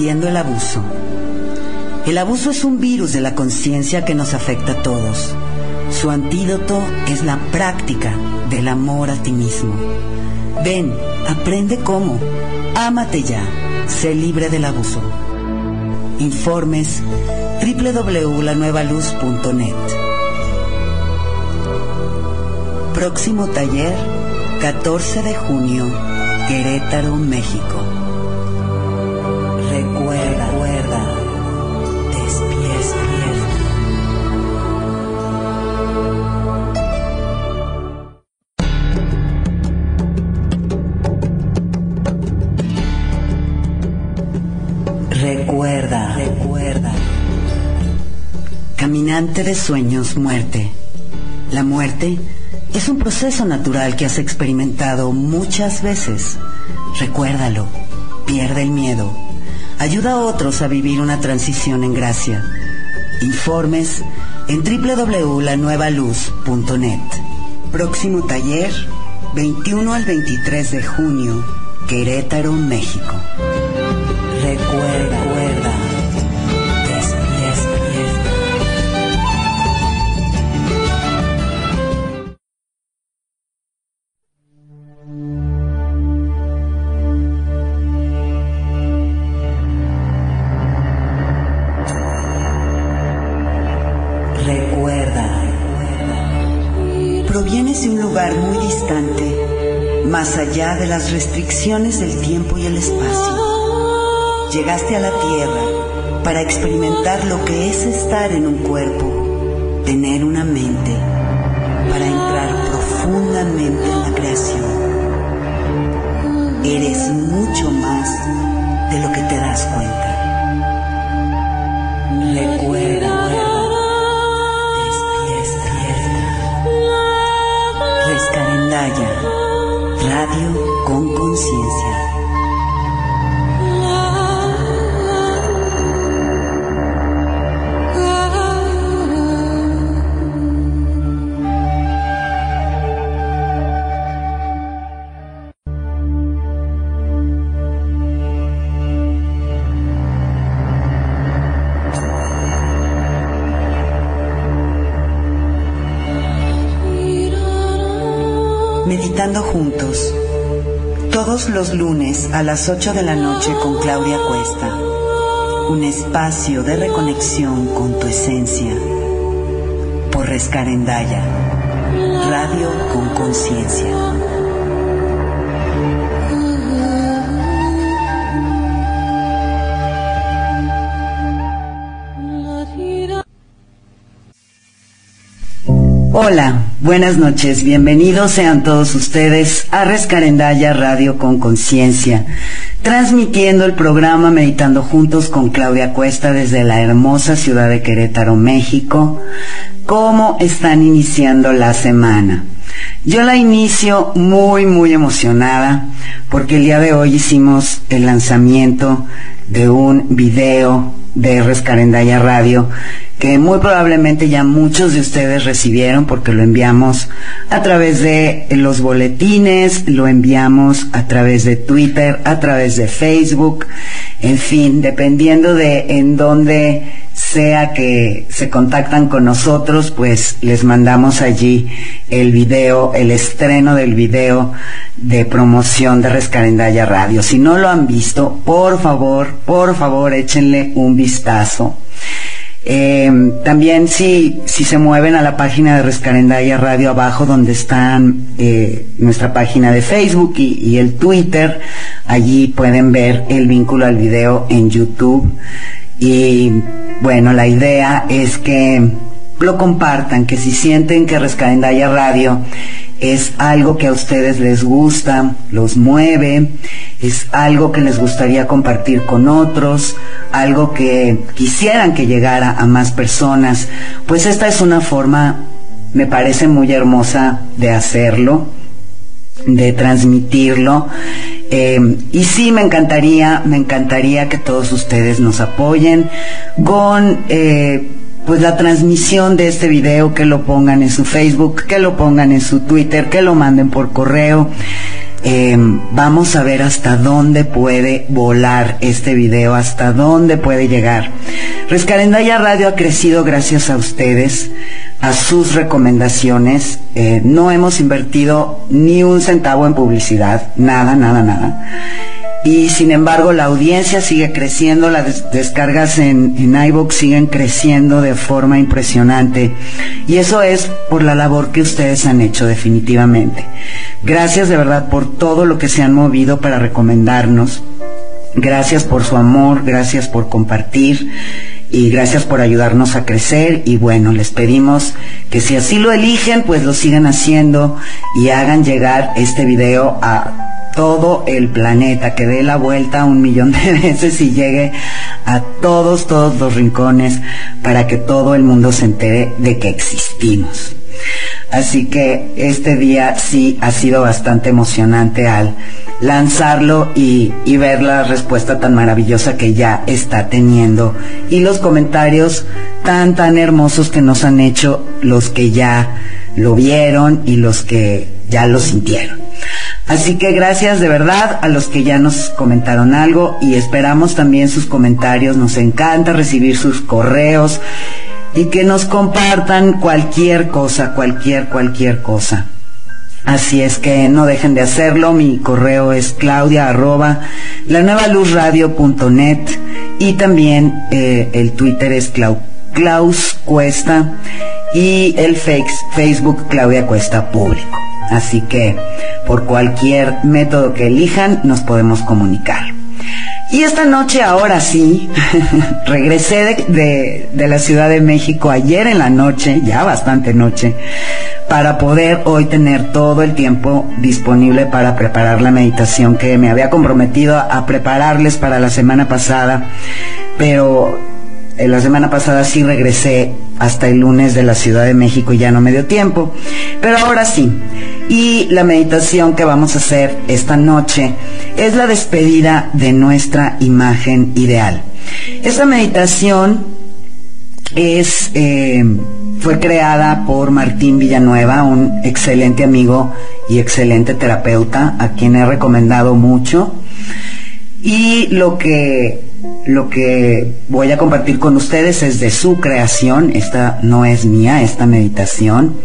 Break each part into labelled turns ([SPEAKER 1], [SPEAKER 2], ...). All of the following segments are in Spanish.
[SPEAKER 1] El abuso. El abuso es un virus de la conciencia que nos afecta a todos. Su antídoto es la práctica del amor a ti mismo. Ven, aprende cómo. Ámate ya. Sé libre del abuso. Informes www.lanuevaluz.net. Próximo taller 14 de junio, Querétaro, México. Sueños, muerte. La muerte es un proceso natural que has experimentado muchas veces. Recuérdalo, pierde el miedo. Ayuda a otros a vivir una transición en gracia. Informes en www.lanuevaluz.net. Próximo taller, 21 al 23 de junio, Querétaro, México. De las restricciones del tiempo y el espacio. Llegaste a la Tierra para experimentar lo que es estar en un cuerpo, tener una mente, para entrar profundamente en la creación. Eres mucho más de lo que te das cuenta. Recuerda, despierta. Rescarendaya, radio con conciencia. Juntos, los lunes a las 8 de la noche con Claudia Cuesta, un espacio de reconexión con tu esencia, por Rescarendaya, radio con conciencia. Hola, buenas noches, bienvenidos sean todos ustedes a Rescarendaya Radio con Conciencia, transmitiendo el programa Meditando Juntos con Claudia Cuesta desde la hermosa ciudad de Querétaro, México. ¿Cómo están iniciando la semana? Yo la inicio muy, muy emocionada porque el día de hoy hicimos el lanzamiento de un video de Rescarendaya Radio que muy probablemente ya muchos de ustedes recibieron porque lo enviamos a través de los boletines, lo enviamos a través de Twitter, a través de Facebook, en fin, dependiendo de en dónde sea que se contactan con nosotros, pues les mandamos allí el video, el estreno del video de promoción de Rescarendaya Radio. Si no lo han visto, por favor, por favor, échenle un vistazo. Eh, también si, si se mueven a la página de Rescarendaya Radio abajo donde están eh, nuestra página de Facebook y, el Twitter, allí pueden ver el vínculo al video en YouTube. Y bueno, la idea es que lo compartan, que si sienten que Rescarendaya Radio es algo que a ustedes les gusta, los mueve, es algo que les gustaría compartir con otros, algo que quisieran que llegara a más personas, pues esta es una forma, me parece muy hermosa de hacerlo, de transmitirlo. Eh, y sí, me encantaría, me encantaría que todos ustedes nos apoyen con... Eh, pues la transmisión de este video, que lo pongan en su Facebook, que lo pongan en su Twitter, que lo manden por correo. Em, vamos a ver hasta dónde puede volar este video, hasta dónde puede llegar. Rescarendaya Radio ha crecido gracias a ustedes, a sus recomendaciones. Eh, no hemos invertido ni un centavo en publicidad, nada, nada, nada y sin embargo la audiencia sigue creciendo, las descargas en, en iVoox siguen creciendo de forma impresionante y eso es por la labor que ustedes han hecho definitivamente. Gracias de verdad por todo lo que se han movido para recomendarnos. Gracias por su amor, gracias por compartir y gracias por ayudarnos a crecer y bueno, les pedimos que si así lo eligen, pues lo sigan haciendo y hagan llegar este video a todo el planeta, que dé la vuelta un millón de veces y llegue a todos, todos los rincones para que todo el mundo se entere de que existimos. Así que este día sí ha sido bastante emocionante al lanzarlo y, y, ver la respuesta tan maravillosa que ya está teniendo y los comentarios tan tan hermosos que nos han hecho los que ya lo vieron y los que ya lo sintieron. Así que gracias de verdad a los que ya nos comentaron algo y esperamos también sus comentarios. Nos encanta recibir sus correos y que nos compartan cualquier cosa, cualquier, cualquier cosa. Así es que no dejen de hacerlo. Mi correo es claudia arroba la nueva luz net y también eh, el Twitter es Klaus Cuesta y el Facebook Claudia Cuesta Público. Así que por cualquier método que elijan nos podemos comunicar. Y esta noche, ahora sí, regresé de, de, la Ciudad de México ayer en la noche, ya bastante noche, para poder hoy tener todo el tiempo disponible para preparar la meditación que me había comprometido a prepararles para la semana pasada, pero la semana pasada sí regresé hasta el lunes de la Ciudad de México y ya no me dio tiempo. Pero ahora sí. Y la meditación que vamos a hacer esta noche es la despedida de nuestra imagen ideal. Esta meditación es, eh, fue creada por Martín Villanueva, un excelente amigo y excelente terapeuta, a quien he recomendado mucho. Y lo que, lo que voy a compartir con ustedes es de su creación. Esta no es mía, esta meditación.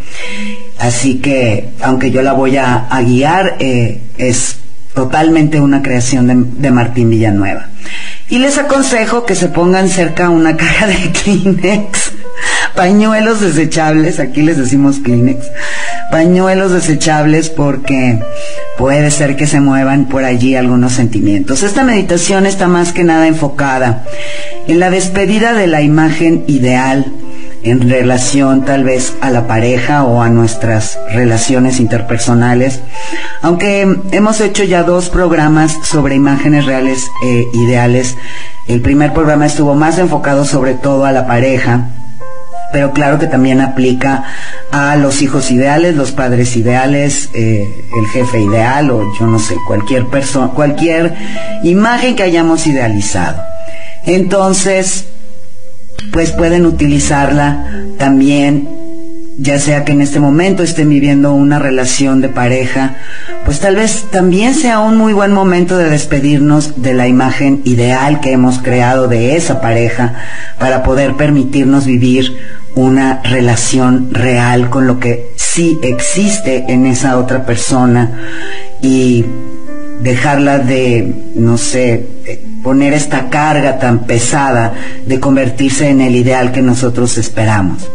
[SPEAKER 1] Así que, aunque yo la voy a, guiar, eh, es totalmente una creación de, de, Martín Villanueva. Y les aconsejo que se pongan cerca una caja de Kleenex, pañuelos desechables, aquí les decimos Kleenex, pañuelos desechables porque puede ser que se muevan por allí algunos sentimientos. Esta meditación está más que nada enfocada en la despedida de la imagen ideal en relación tal vez a la pareja o a nuestras relaciones interpersonales. Aunque hemos hecho ya dos programas sobre imágenes reales e ideales, el primer programa estuvo más enfocado sobre todo a la pareja pero claro que también aplica a los hijos ideales, los padres ideales, eh, el jefe ideal o yo no sé, cualquier persona, cualquier imagen que hayamos idealizado. Entonces, pues pueden utilizarla también ya sea que en este momento estén viviendo una relación de pareja, pues tal vez también sea un muy buen momento de despedirnos de la imagen ideal que hemos creado de esa pareja para poder permitirnos vivir una relación real con lo que sí existe en esa otra persona y dejarla de, no sé, poner esta carga tan pesada de convertirse en el ideal que nosotros esperamos.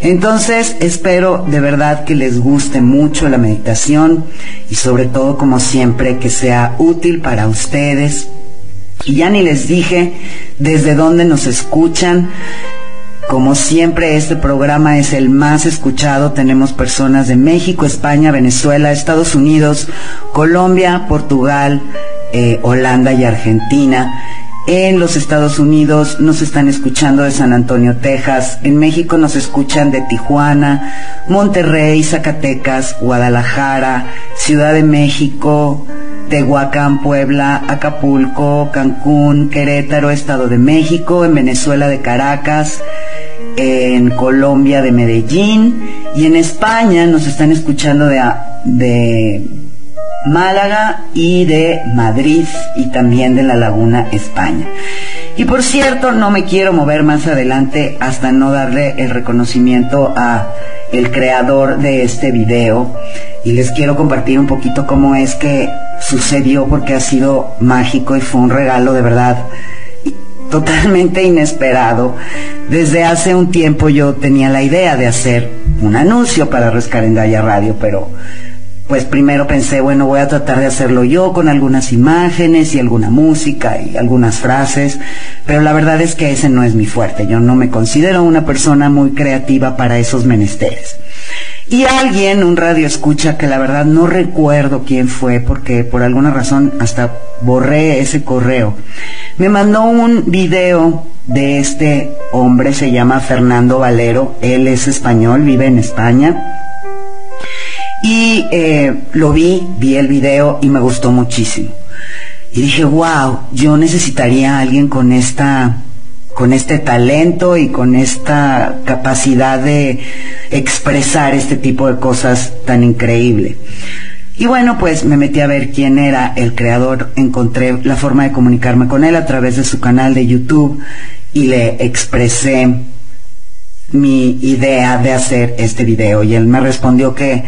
[SPEAKER 1] Entonces espero de verdad que les guste mucho la meditación y sobre todo como siempre que sea útil para ustedes. Y ya ni les dije desde dónde nos escuchan. Como siempre, este programa es el más escuchado. Tenemos personas de México, España, Venezuela, Estados Unidos, Colombia, Portugal, eh, Holanda y Argentina. En los Estados Unidos nos están escuchando de San Antonio, Texas. En México nos escuchan de Tijuana, Monterrey, Zacatecas, Guadalajara, Ciudad de México, Tehuacán, Puebla, Acapulco, Cancún, Querétaro, Estado de México, en Venezuela de Caracas, en Colombia de Medellín y en España nos están escuchando de, de Málaga y de Madrid y también de La Laguna, España. Y por cierto, no me quiero mover más adelante hasta no darle el reconocimiento a el creador de este video y les quiero compartir un poquito cómo es que sucedió porque ha sido mágico y fue un regalo de verdad totalmente inesperado. Desde hace un tiempo yo tenía la idea de hacer un anuncio para Rescarendaya Radio, pero pues primero pensé, bueno, voy a tratar de hacerlo yo con algunas imágenes y alguna música y algunas frases, pero la verdad es que ese no es mi fuerte. Yo no me considero una persona muy creativa para esos menesteres. Y alguien, un radio escucha, que la verdad no recuerdo quién fue, porque por alguna razón hasta borré ese correo, me mandó un video de este hombre, se llama Fernando Valero, él es español, vive en España. Y eh, lo vi, vi el video y me gustó muchísimo. Y dije, wow, yo necesitaría a alguien con esta con este talento y con esta capacidad de expresar este tipo de cosas tan increíble. Y bueno, pues me metí a ver quién era el creador, encontré la forma de comunicarme con él a través de su canal de YouTube y le expresé mi idea de hacer este video y él me respondió que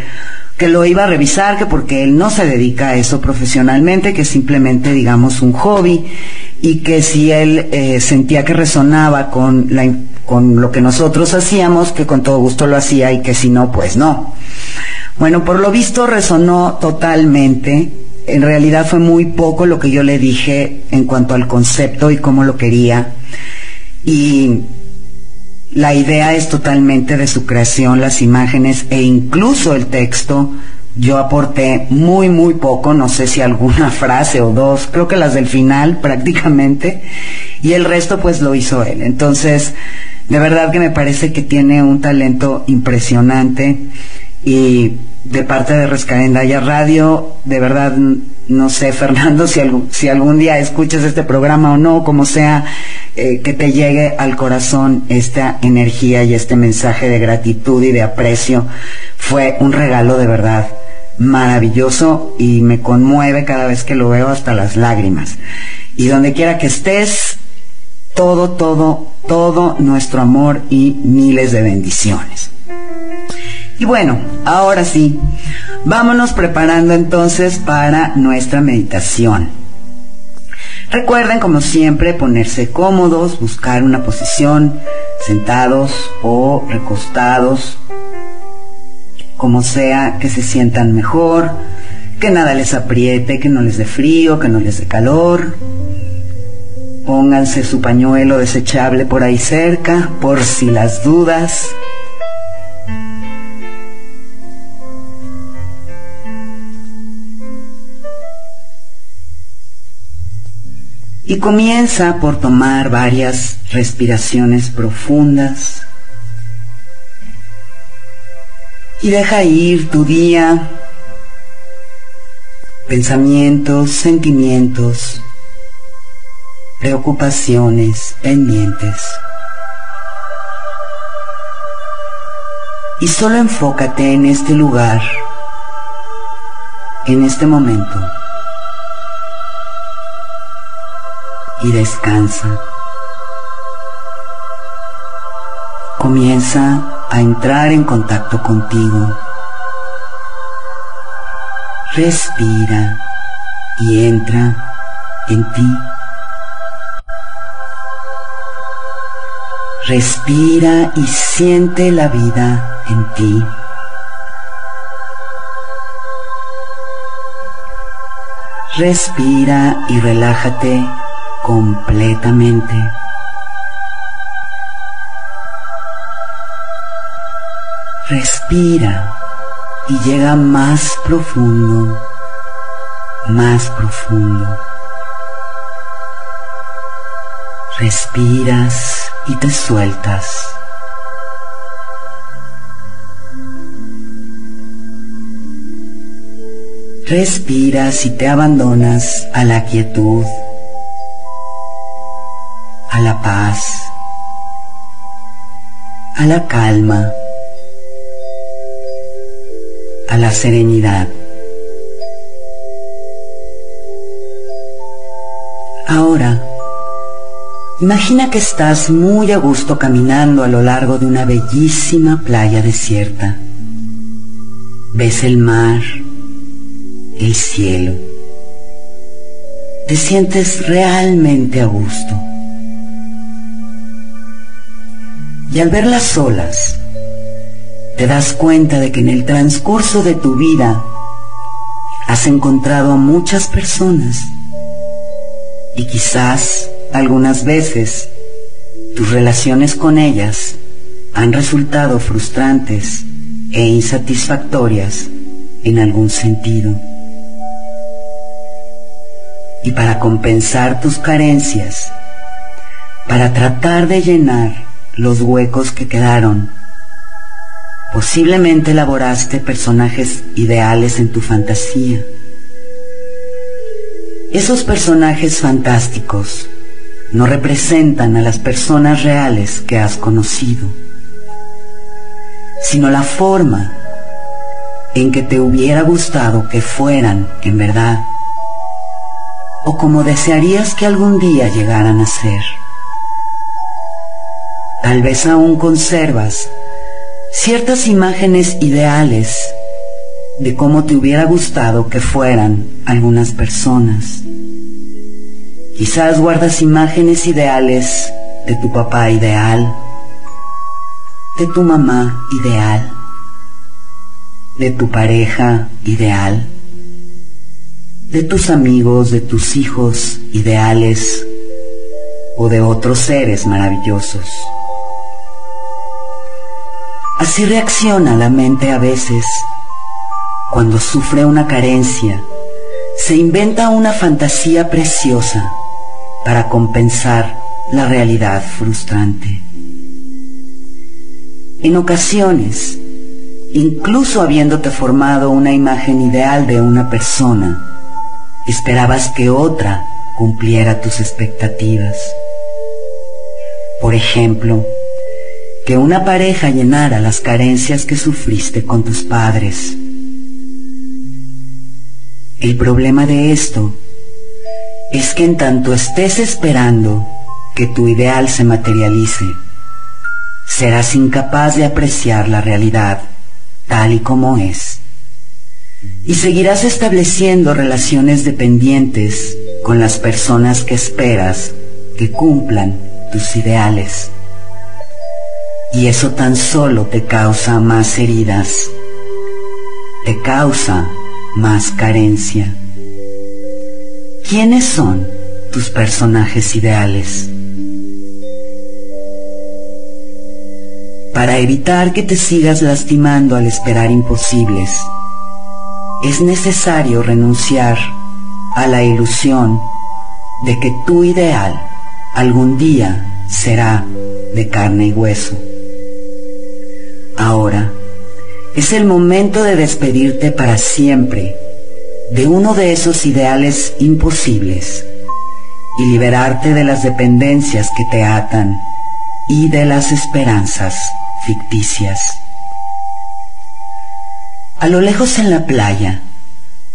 [SPEAKER 1] que lo iba a revisar, que porque él no se dedica a eso profesionalmente, que simplemente digamos un hobby y que si él eh, sentía que resonaba con, la, con lo que nosotros hacíamos, que con todo gusto lo hacía y que si no, pues no. Bueno, por lo visto resonó totalmente. En realidad fue muy poco lo que yo le dije en cuanto al concepto y cómo lo quería. Y la idea es totalmente de su creación, las imágenes e incluso el texto. Yo aporté muy, muy poco, no sé si alguna frase o dos, creo que las del final prácticamente, y el resto pues lo hizo él. Entonces, de verdad que me parece que tiene un talento impresionante y de parte de Rescarendaya Radio, de verdad, no sé, Fernando, si, si algún día escuchas este programa o no, como sea, eh, que te llegue al corazón esta energía y este mensaje de gratitud y de aprecio. Fue un regalo de verdad maravilloso y me conmueve cada vez que lo veo hasta las lágrimas. Y donde quiera que estés, todo, todo, todo nuestro amor y miles de bendiciones. Y bueno, ahora sí, vámonos preparando entonces para nuestra meditación. Recuerden, como siempre, ponerse cómodos, buscar una posición sentados o recostados, como sea que se sientan mejor, que nada les apriete, que no les dé frío, que no les dé calor. Pónganse su pañuelo desechable por ahí cerca, por si las dudas. Y comienza por tomar varias respiraciones profundas y deja ir tu día, pensamientos, sentimientos, preocupaciones, pendientes. Y solo enfócate en este lugar, en este momento. Y descansa. Comienza a entrar en contacto contigo. Respira y entra en ti. Respira y siente la vida en ti. Respira y relájate completamente. Respira y llega más profundo, más profundo. Respiras y te sueltas. Respiras y te abandonas a la quietud a la paz, a la calma, a la serenidad. Ahora, imagina que estás muy a gusto caminando a lo largo de una bellísima playa desierta. Ves el mar, el cielo. Te sientes realmente a gusto. Y al ver las olas, te das cuenta de que en el transcurso de tu vida has encontrado a muchas personas y quizás algunas veces tus relaciones con ellas han resultado frustrantes e insatisfactorias en algún sentido. Y para compensar tus carencias, para tratar de llenar los huecos que quedaron, posiblemente elaboraste personajes ideales en tu fantasía. Esos personajes fantásticos no representan a las personas reales que has conocido, sino la forma en que te hubiera gustado que fueran en verdad, o como desearías que algún día llegaran a ser. Tal vez aún conservas ciertas imágenes ideales de cómo te hubiera gustado que fueran algunas personas. Quizás guardas imágenes ideales de tu papá ideal, de tu mamá ideal, de tu pareja ideal, de tus amigos, de tus hijos ideales o de otros seres maravillosos. Así reacciona la mente a veces cuando sufre una carencia. Se inventa una fantasía preciosa para compensar la realidad frustrante. En ocasiones, incluso habiéndote formado una imagen ideal de una persona, esperabas que otra cumpliera tus expectativas. Por ejemplo, que una pareja llenara las carencias que sufriste con tus padres. El problema de esto es que en tanto estés esperando que tu ideal se materialice, serás incapaz de apreciar la realidad tal y como es. Y seguirás estableciendo relaciones dependientes con las personas que esperas que cumplan tus ideales y eso tan solo te causa más heridas, te causa más carencia. ¿Quiénes son tus personajes ideales? Para evitar que te sigas lastimando al esperar imposibles, es necesario renunciar a la ilusión de que tu ideal algún día será de carne y hueso. Ahora es el momento de despedirte para siempre de uno de esos ideales imposibles y liberarte de las dependencias que te atan y de las esperanzas ficticias. A lo lejos en la playa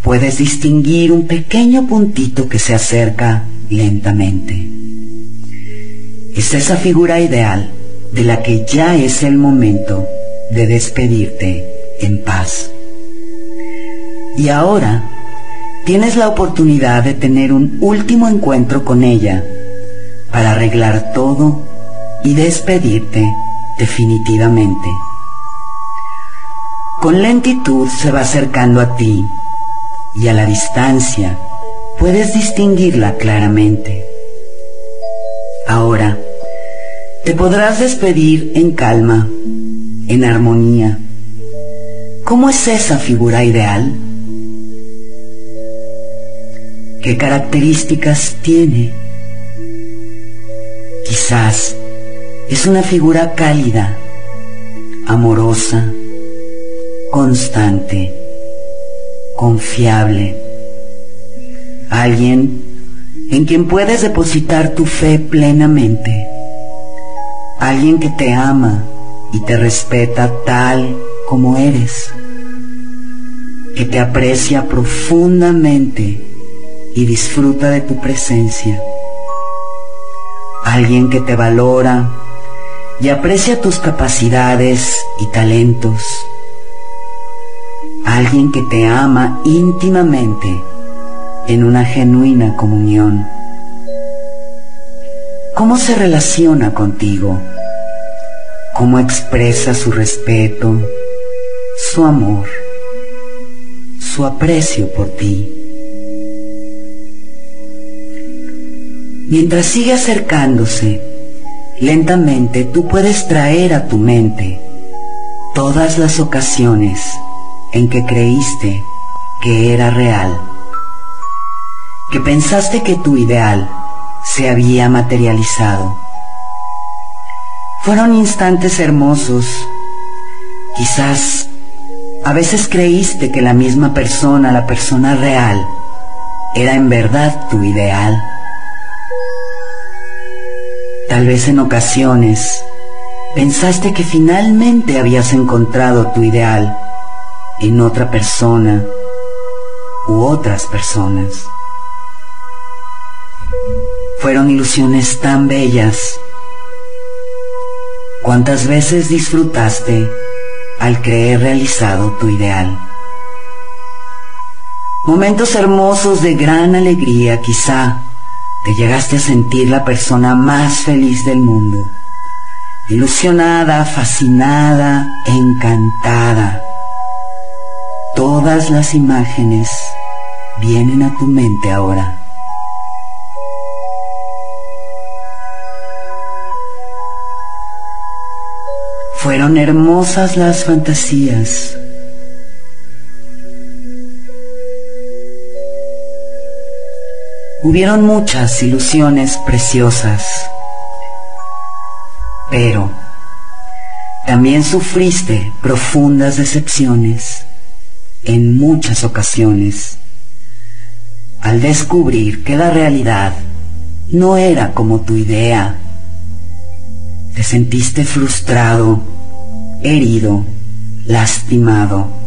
[SPEAKER 1] puedes distinguir un pequeño puntito que se acerca lentamente. Es esa figura ideal de la que ya es el momento de despedirte en paz. Y ahora tienes la oportunidad de tener un último encuentro con ella para arreglar todo y despedirte definitivamente. Con lentitud se va acercando a ti y a la distancia puedes distinguirla claramente. Ahora, te podrás despedir en calma en armonía. ¿Cómo es esa figura ideal? ¿Qué características tiene? Quizás es una figura cálida, amorosa, constante, confiable, alguien en quien puedes depositar tu fe plenamente, alguien que te ama y te respeta tal como eres, que te aprecia profundamente y disfruta de tu presencia. alguien que te valora y aprecia tus capacidades y talentos, alguien que te ama íntimamente en una genuina comunión. ¿Cómo se relaciona contigo? ¿Cómo expresa su respeto, su amor, su aprecio por ti? Mientras sigue acercándose, lentamente tú puedes traer a tu mente todas las ocasiones en que creíste que era real, que pensaste que tu ideal se había materializado. Fueron instantes hermosos, quizás a veces creíste que la misma persona, la persona real, era en verdad tu ideal. Tal vez en ocasiones pensaste que finalmente habías encontrado tu ideal en otra persona u otras personas. Fueron ilusiones tan bellas. ¿Cuántas veces disfrutaste al creer realizado tu ideal? Momentos hermosos de gran alegría quizá te llegaste a sentir la persona más feliz del mundo, ilusionada, fascinada, encantada. Todas las imágenes vienen a tu mente ahora. Fueron hermosas las fantasías Hubieron muchas ilusiones preciosas, pero también sufriste profundas decepciones en muchas ocasiones al descubrir que la realidad no era como tu idea. Te sentiste frustrado, herido, lastimado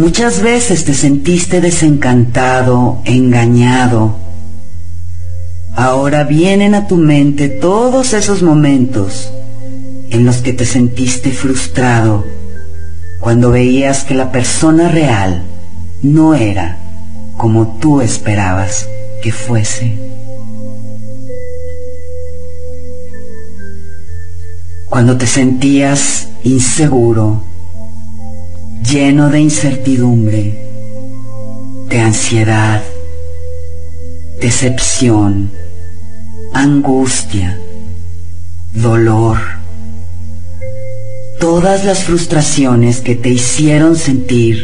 [SPEAKER 1] Muchas veces te sentiste desencantado, engañado. Ahora vienen a tu mente todos esos momentos en los que te sentiste frustrado cuando veías que la persona real no era como tú esperabas que fuese. Cuando te sentías inseguro, lleno de incertidumbre, de ansiedad, decepción, angustia, dolor, todas las frustraciones que te hicieron sentir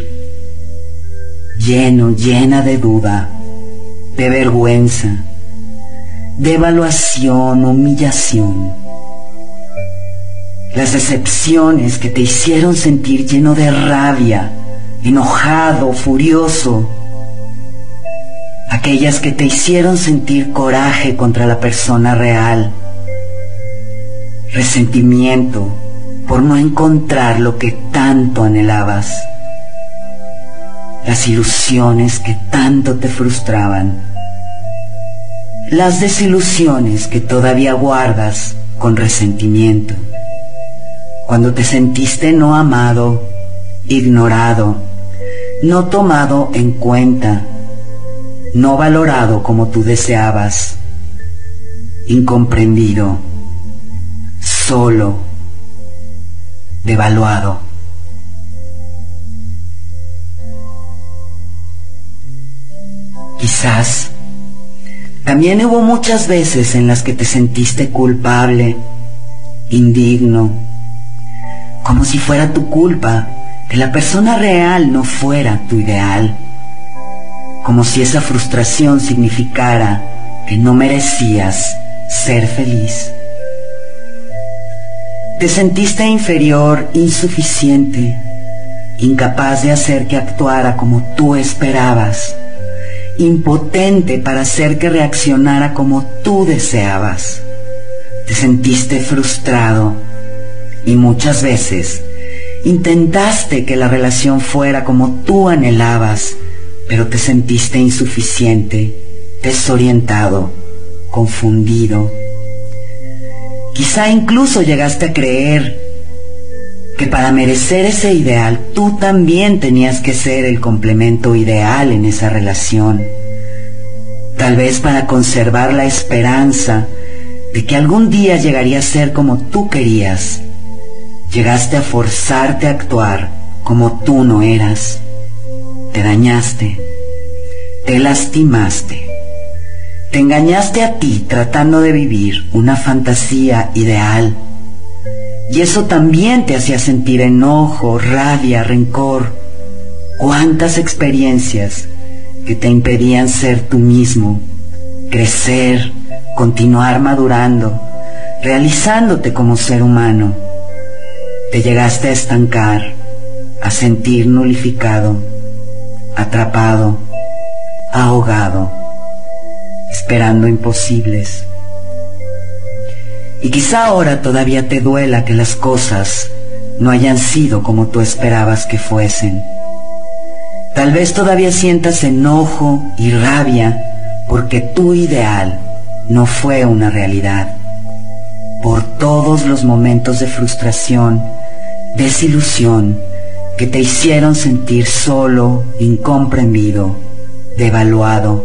[SPEAKER 1] lleno, llena de duda, de vergüenza, de evaluación, humillación las decepciones que te hicieron sentir lleno de rabia, enojado, furioso, aquellas que te hicieron sentir coraje contra la persona real, resentimiento por no encontrar lo que tanto anhelabas, las ilusiones que tanto te frustraban, las desilusiones que todavía guardas con resentimiento cuando te sentiste no amado, ignorado, no tomado en cuenta, no valorado como tú deseabas, incomprendido, solo, devaluado. Quizás también hubo muchas veces en las que te sentiste culpable, indigno, como si fuera tu culpa que la persona real no fuera tu ideal, como si esa frustración significara que no merecías ser feliz. Te sentiste inferior, insuficiente, incapaz de hacer que actuara como tú esperabas, impotente para hacer que reaccionara como tú deseabas. Te sentiste frustrado, y muchas veces intentaste que la relación fuera como tú anhelabas, pero te sentiste insuficiente, desorientado, confundido. Quizá incluso llegaste a creer que para merecer ese ideal tú también tenías que ser el complemento ideal en esa relación. Tal vez para conservar la esperanza de que algún día llegaría a ser como tú querías. Llegaste a forzarte a actuar como tú no eras. Te dañaste, te lastimaste, te engañaste a ti tratando de vivir una fantasía ideal y eso también te hacía sentir enojo, rabia, rencor. Cuántas experiencias que te impedían ser tú mismo, crecer, continuar madurando, realizándote como ser humano. Te llegaste a estancar, a sentir nulificado, atrapado, ahogado, esperando imposibles y quizá ahora todavía te duela que las cosas no hayan sido como tú esperabas que fuesen. Tal vez todavía sientas enojo y rabia porque tu ideal no fue una realidad. Por todos los momentos de frustración, desilusión, que te hicieron sentir solo, incomprendido, devaluado,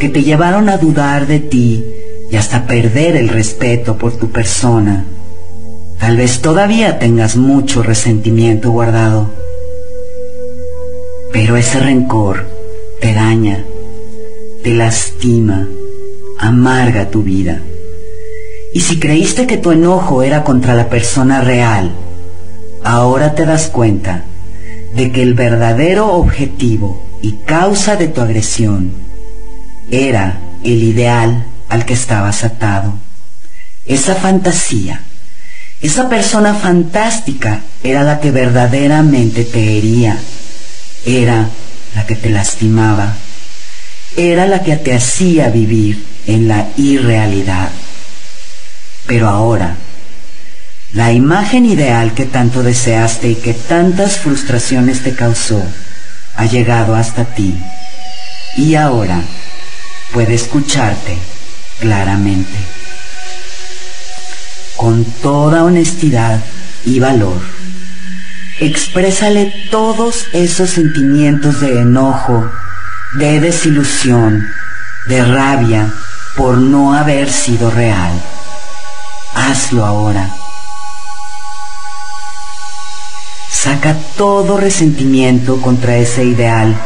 [SPEAKER 1] que te llevaron a dudar de ti y hasta perder el respeto por tu persona. Tal vez todavía tengas mucho resentimiento guardado, pero ese rencor te daña, te lastima, amarga tu vida. Y si creíste que tu enojo era contra la persona real, ahora te das cuenta de que el verdadero objetivo y causa de tu agresión era el ideal al que estabas atado. Esa fantasía, esa persona fantástica era la que verdaderamente te hería, era la que te lastimaba, era la que te hacía vivir en la irrealidad. Pero ahora, la imagen ideal que tanto deseaste y que tantas frustraciones te causó ha llegado hasta ti y ahora puede escucharte claramente, con toda honestidad y valor. Exprésale todos esos sentimientos de enojo, de desilusión, de rabia por no haber sido real. Hazlo ahora. Saca todo resentimiento contra ese ideal.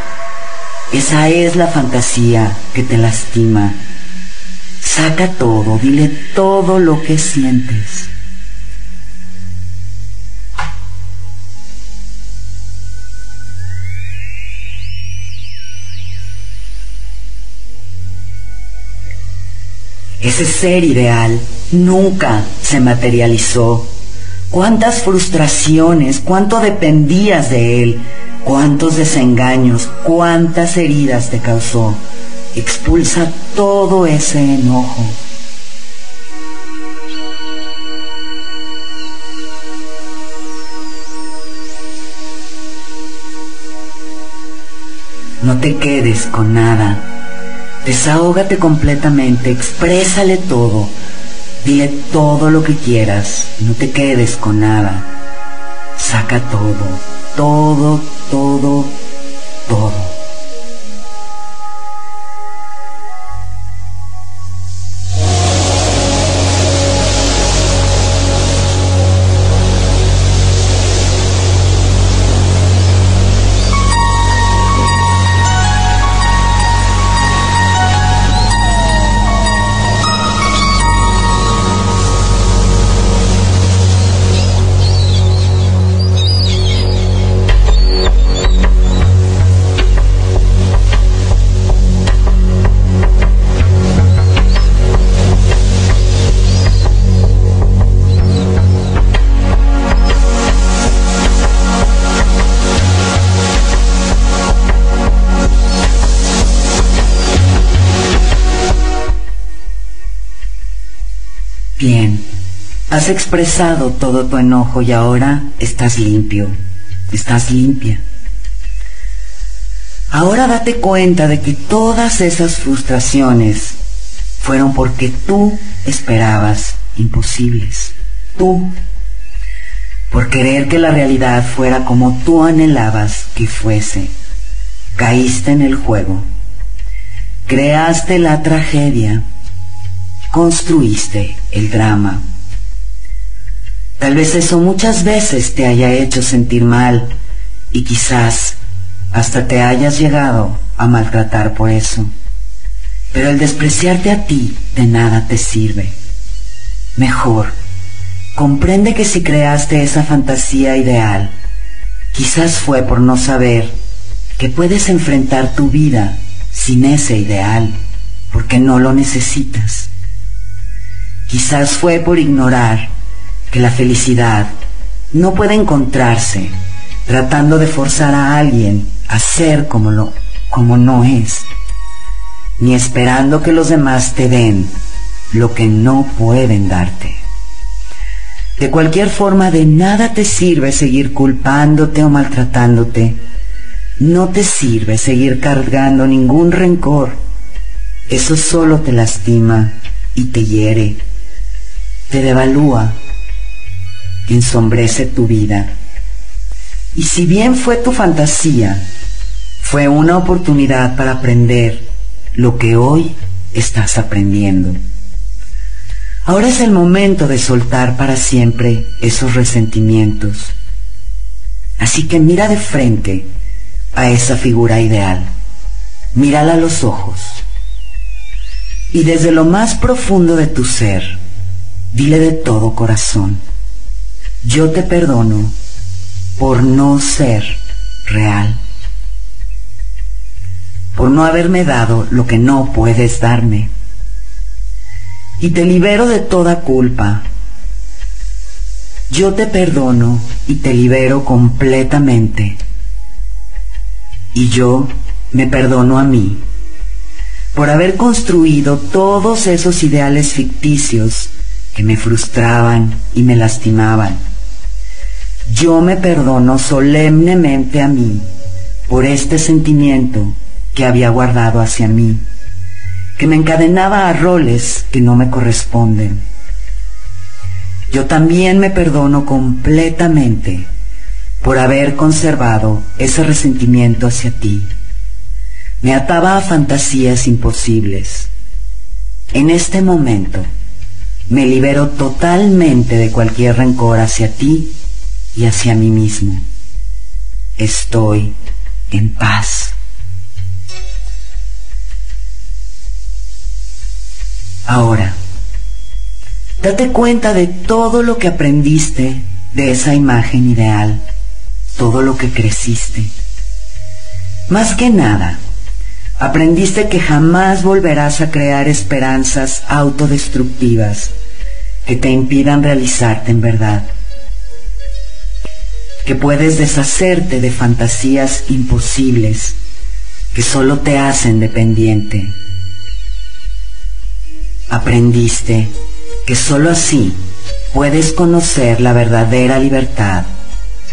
[SPEAKER 1] Esa es la fantasía que te lastima Saca todo, dile todo lo que sientes. Ese ser ideal nunca se materializó. Cuántas frustraciones, cuánto dependías de él, cuántos desengaños, cuántas heridas te causó expulsa todo ese enojo. No te quedes con nada. Desahógate completamente, exprésale todo. Dile todo lo que quieras. No te quedes con nada. Saca todo, todo, todo, todo. Expresado todo tu enojo y ahora estás limpio, estás limpia. Ahora date cuenta de que todas esas frustraciones fueron porque tú esperabas imposibles. Tú, por querer que la realidad fuera como tú anhelabas que fuese, caíste en el juego, creaste la tragedia, construiste el drama. Tal vez eso muchas veces te haya hecho sentir mal y quizás hasta te hayas llegado a maltratar por eso. Pero el despreciarte a ti de nada te sirve. Mejor, comprende que si creaste esa fantasía ideal, quizás fue por no saber que puedes enfrentar tu vida sin ese ideal, porque no lo necesitas. Quizás fue por ignorar que la felicidad no puede encontrarse tratando de forzar a alguien a ser como, lo, como no es, ni esperando que los demás te den lo que no pueden darte. De cualquier forma, de nada te sirve seguir culpándote o maltratándote. No te sirve seguir cargando ningún rencor. Eso solo te lastima y te hiere, te devalúa, ensombrece tu vida. Y si bien fue tu fantasía, fue una oportunidad para aprender lo que hoy estás aprendiendo. Ahora es el momento de soltar para siempre esos resentimientos. Así que mira de frente a esa figura ideal. Mírala a los ojos. Y desde lo más profundo de tu ser, dile de todo corazón, yo te perdono por no ser real, por no haberme dado lo que no puedes darme y te libero de toda culpa. Yo te perdono y te libero completamente. Y yo me perdono a mí por haber construido todos esos ideales ficticios que me frustraban y me lastimaban. Yo me perdono solemnemente a mí por este sentimiento que había guardado hacia mí que me encadenaba a roles que no me corresponden. Yo también me perdono completamente por haber conservado ese resentimiento hacia ti. Me ataba a fantasías imposibles. En este momento me libero totalmente de cualquier rencor hacia ti y hacia mí mismo. Estoy en paz. Ahora, date cuenta de todo lo que aprendiste de esa imagen ideal, todo lo que creciste. Más que nada, aprendiste que jamás volverás a crear esperanzas autodestructivas que te impidan realizarte en verdad. Que puedes deshacerte de fantasías imposibles que solo te hacen dependiente aprendiste que sólo así puedes conocer la verdadera libertad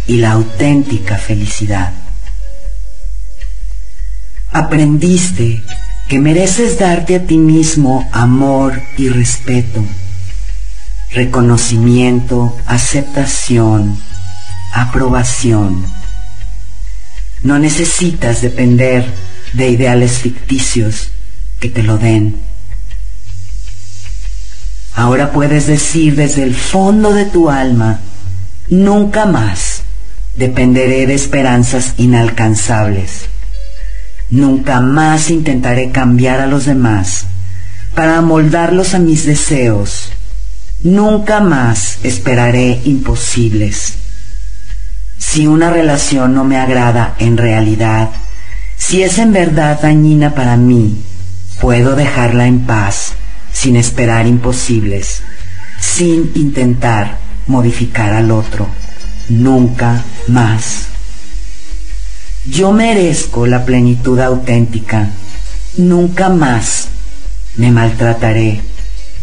[SPEAKER 1] y la auténtica felicidad. Aprendiste que mereces darte a ti mismo amor y respeto, reconocimiento, aceptación, aprobación. No necesitas depender de ideales ficticios que te lo den Ahora puedes decir desde el fondo de tu alma, nunca más dependeré de esperanzas inalcanzables. Nunca más intentaré cambiar a los demás para amoldarlos a mis deseos. Nunca más esperaré imposibles. Si una relación no me agrada en realidad, si es en verdad dañina para mí, puedo dejarla en paz sin esperar imposibles, sin intentar modificar al otro, nunca más. Yo merezco la plenitud auténtica, nunca más me maltrataré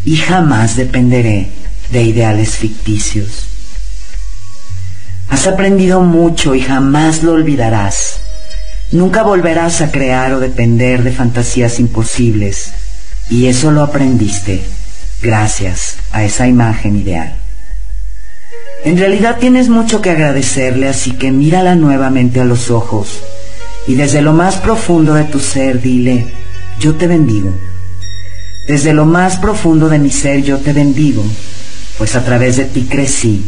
[SPEAKER 1] y jamás dependeré de ideales ficticios. Has aprendido mucho y jamás lo olvidarás. Nunca volverás a crear o depender de fantasías imposibles Y eso lo aprendiste gracias a esa imagen ideal. En realidad tienes mucho que agradecerle, así que mírala nuevamente a los ojos y desde lo más profundo de tu ser dile, yo te bendigo. Desde lo más profundo de mi ser yo te bendigo, pues a través de ti crecí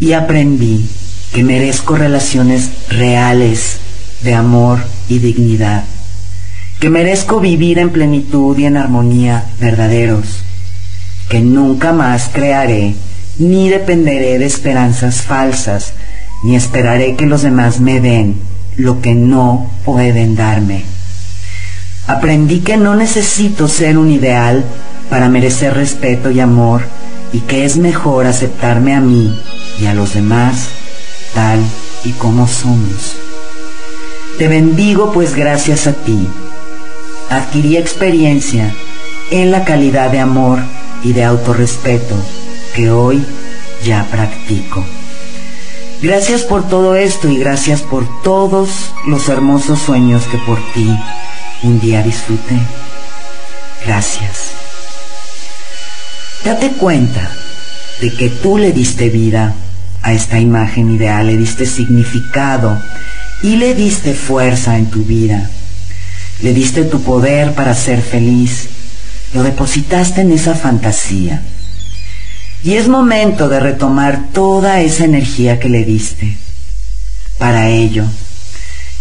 [SPEAKER 1] y aprendí que merezco relaciones reales de amor y dignidad, que merezco vivir en plenitud y en armonía verdaderos, que nunca más crearé ni dependeré de esperanzas falsas, ni esperaré que los demás me den lo que no pueden darme. Aprendí que no necesito ser un ideal para merecer respeto y amor y que es mejor aceptarme a mí y a los demás tal y como somos. Te bendigo pues gracias a ti adquirí experiencia en la calidad de amor y de autorrespeto que hoy ya practico. Gracias por todo esto y gracias por todos los hermosos sueños que por ti un día disfruté. Gracias. Date cuenta de que tú le diste vida a esta imagen ideal, le diste significado y le diste fuerza en tu vida. Le diste tu poder para ser feliz. Lo depositaste en esa fantasía. Y es momento de retomar toda esa energía que le diste. Para ello,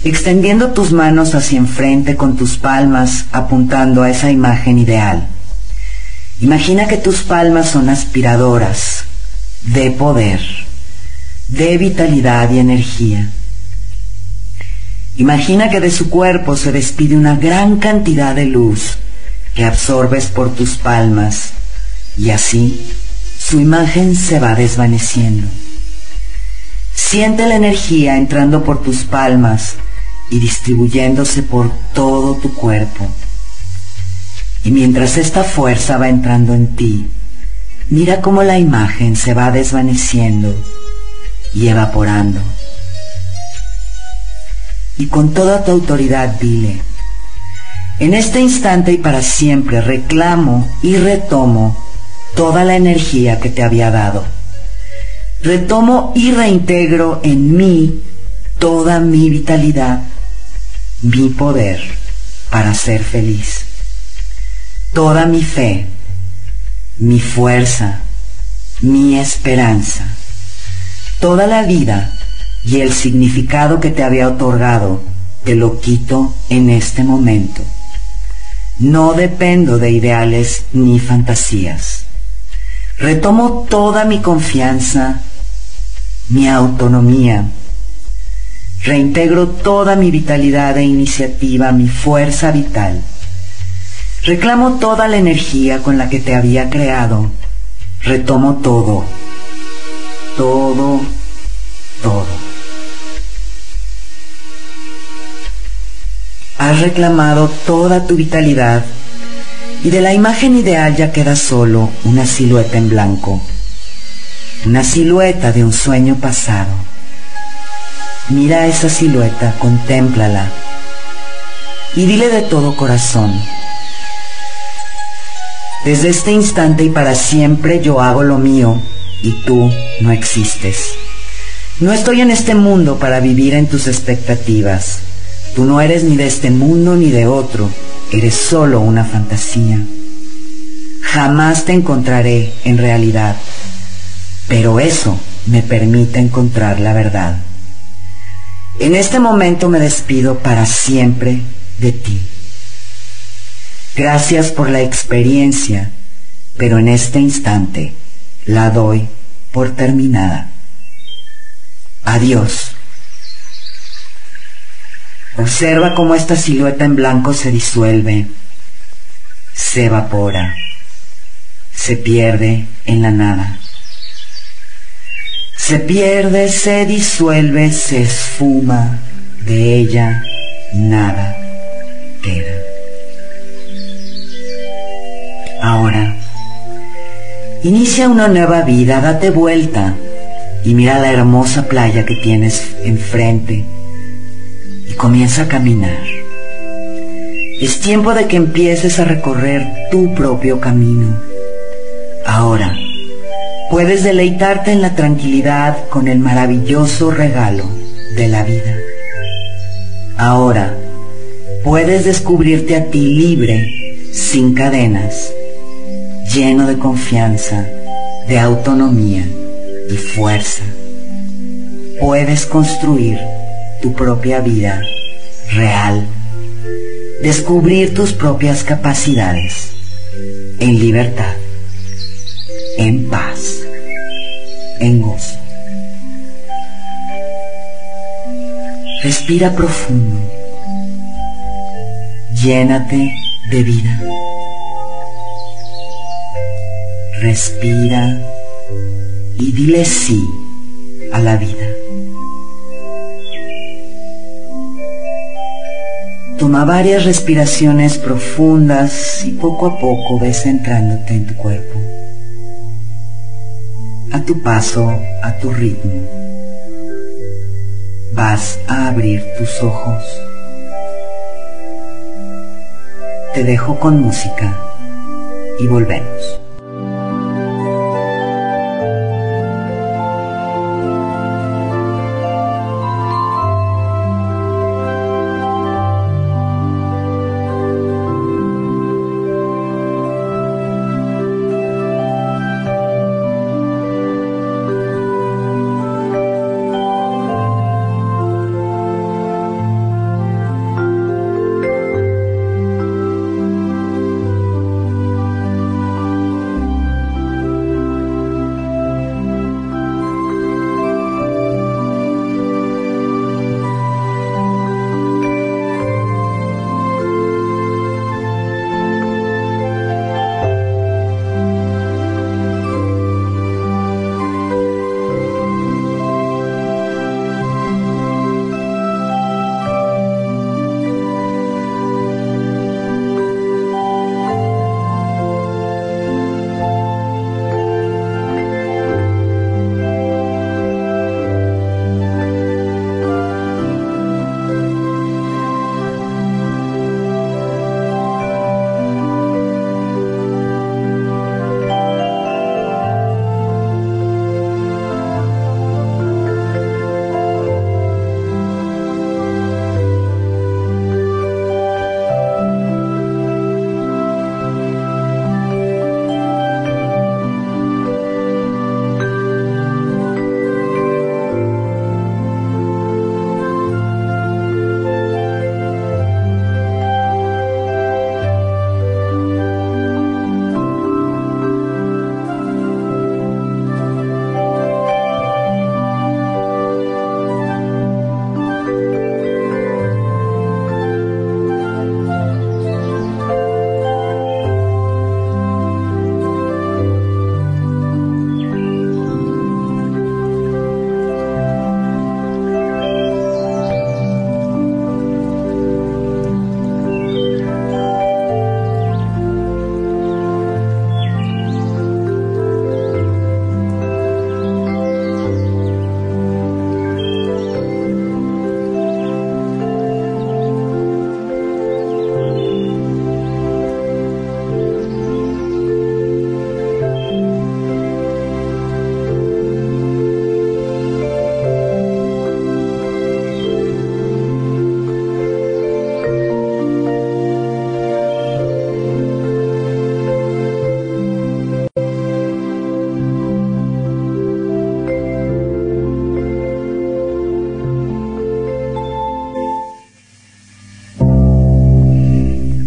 [SPEAKER 1] extendiendo tus manos hacia enfrente con tus palmas apuntando a esa imagen ideal. Imagina que tus palmas son aspiradoras de poder, de vitalidad y energía. Imagina que de su cuerpo se despide una gran cantidad de luz que absorbes por tus palmas y así su imagen se va desvaneciendo. Siente la energía entrando por tus palmas y distribuyéndose por todo tu cuerpo. Y mientras esta fuerza va entrando en ti, mira cómo la imagen se va desvaneciendo y evaporando. Y con toda tu autoridad dile, en este instante y para siempre reclamo y retomo toda la energía que te había dado. Retomo y reintegro en mí toda mi vitalidad, mi poder para ser feliz. Toda mi fe, mi fuerza, mi esperanza, toda la vida y el significado que te había otorgado, te lo quito en este momento. No dependo de ideales ni fantasías. Retomo toda mi confianza, mi autonomía. Reintegro toda mi vitalidad e iniciativa, mi fuerza vital. Reclamo toda la energía con la que te había creado. Retomo todo. Todo, todo. Has reclamado toda tu vitalidad y de la imagen ideal ya queda solo una silueta en blanco, una silueta de un sueño pasado. Mira esa silueta, contémplala y dile de todo corazón, desde este instante y para siempre yo hago lo mío y tú no existes. No estoy en este mundo para vivir en tus expectativas. Tú no eres ni de este mundo ni de otro eres solo una fantasía. Jamás te encontraré en realidad, pero eso me permite encontrar la verdad. En este momento me despido para siempre de ti. Gracias por la experiencia, pero en este instante la doy por terminada. Adiós. Observa cómo esta silueta en blanco se disuelve, se evapora, se pierde en la nada. Se pierde, se disuelve, se esfuma, de ella nada queda. Ahora, inicia una nueva vida, date vuelta y mira la hermosa playa que tienes enfrente y comienza a caminar. Es tiempo de que empieces a recorrer tu propio camino. Ahora, puedes deleitarte en la tranquilidad con el maravilloso regalo de la vida. Ahora, puedes descubrirte a ti libre, sin cadenas, lleno de confianza, de autonomía y fuerza. Puedes construir tu propia vida real, descubrir tus propias capacidades en libertad, en paz, en gozo. Respira profundo, llénate de vida. Respira y dile sí a la vida. Toma varias respiraciones profundas y poco a poco ves centrándote en tu cuerpo. A tu paso, a tu ritmo, vas a abrir tus ojos. Te dejo con música y volvemos.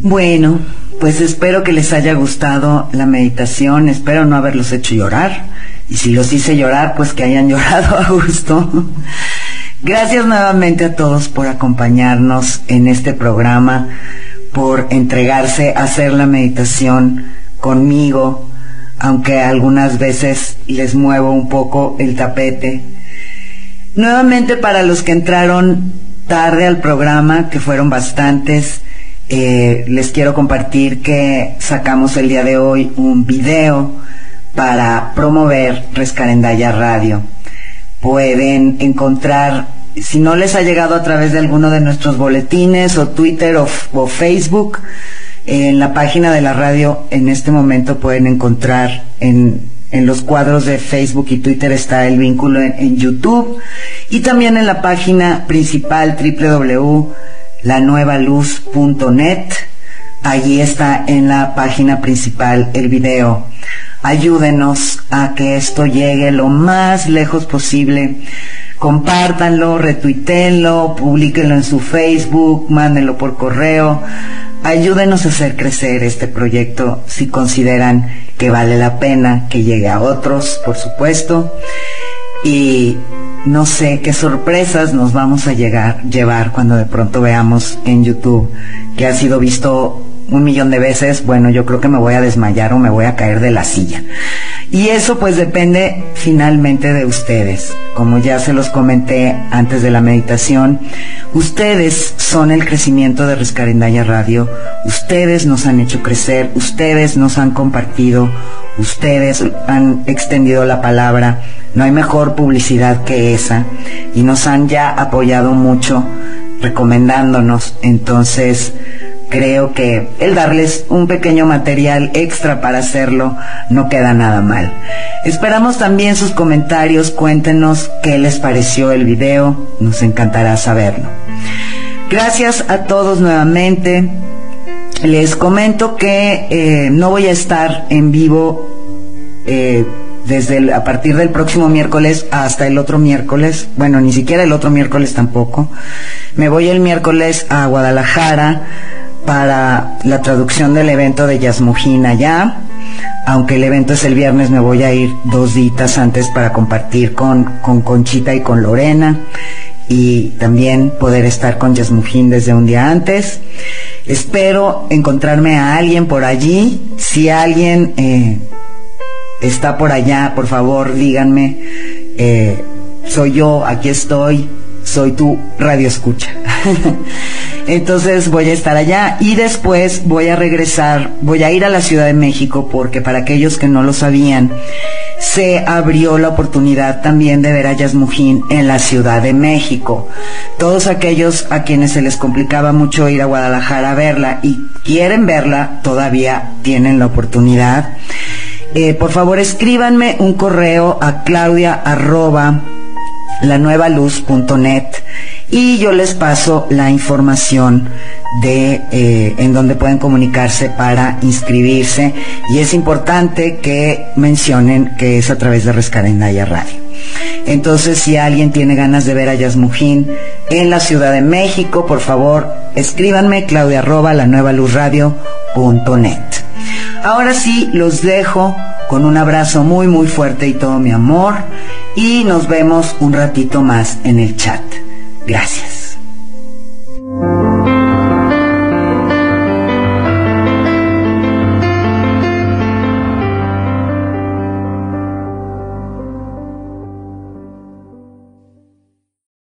[SPEAKER 1] Bueno, pues espero que les haya gustado la meditación, espero no haberlos hecho llorar y si los hice llorar, pues que hayan llorado a gusto. Gracias nuevamente a todos por acompañarnos en este programa, por entregarse a hacer la meditación conmigo, aunque algunas veces les muevo un poco el tapete. Nuevamente para los que entraron tarde al programa, que fueron bastantes, eh, les quiero compartir que sacamos el día de hoy un video para promover Rescarendaya Radio. Pueden encontrar si no les ha llegado a través de alguno de nuestros boletines o Twitter o, Facebook, en la página de la radio en este momento pueden encontrar en, los cuadros de Facebook y Twitter está el vínculo en, YouTube y también en la página principal www.lanuevaluz.net. Allí está en la página principal el video. Ayúdenos a que esto llegue lo más lejos posible compártanlo, retuítenlo, publíquenlo en su Facebook, mándenlo por correo. Ayúdenos a hacer crecer este proyecto si consideran que vale la pena que llegue a otros, por supuesto. Y no sé qué sorpresas nos vamos a llegar, llevar cuando de pronto veamos en YouTube que ha sido visto un millón de veces, bueno, yo creo que me voy a desmayar o me voy a caer de la silla. Y eso pues depende finalmente de ustedes. Como ya se los comenté antes de la meditación, ustedes son el crecimiento de Rescarendaya Radio, ustedes nos han hecho crecer, ustedes nos han compartido, ustedes han extendido la palabra, no hay mejor publicidad que esa y nos han ya apoyado mucho recomendándonos. Entonces, creo que el darles un pequeño material extra para hacerlo no queda nada mal. Esperamos también sus comentarios, cuéntenos qué les pareció el video, nos encantará saberlo. Gracias a todos nuevamente. Les comento que eh, no voy a estar en vivo eh, desde a partir del próximo miércoles hasta el otro miércoles, bueno, ni siquiera el otro miércoles tampoco. Me voy el miércoles a Guadalajara para la traducción del evento de Yasmujin allá. Aunque el evento es el viernes, me voy a ir dos días antes para compartir con, con Conchita y con Lorena y también poder estar con Yasmujin desde un día antes. Espero encontrarme a alguien por allí. Si alguien eh, está por allá, por favor, díganme. Eh, soy yo, aquí estoy, soy tu radio escucha. Entonces voy a estar allá y después voy a regresar, voy a ir a la Ciudad de México porque para aquellos que no lo sabían, se abrió la oportunidad también de ver a Yasmujín en la Ciudad de México. Todos aquellos a quienes se les complicaba mucho ir a Guadalajara a verla y quieren verla, todavía tienen la oportunidad. Eh, por favor, escríbanme un correo a claudia arroba lanuevaluz.net y yo les paso la información de eh, en donde pueden comunicarse para inscribirse y es importante que mencionen que es a través de Rescarendaya Radio. Entonces, si alguien tiene ganas de ver a Yasmujín en la Ciudad de México, por favor, escríbanme claudia arroba la nueva luz radio. Ahora sí, los dejo con un abrazo muy muy fuerte y todo mi amor y nos vemos un ratito más en el chat. Gracias.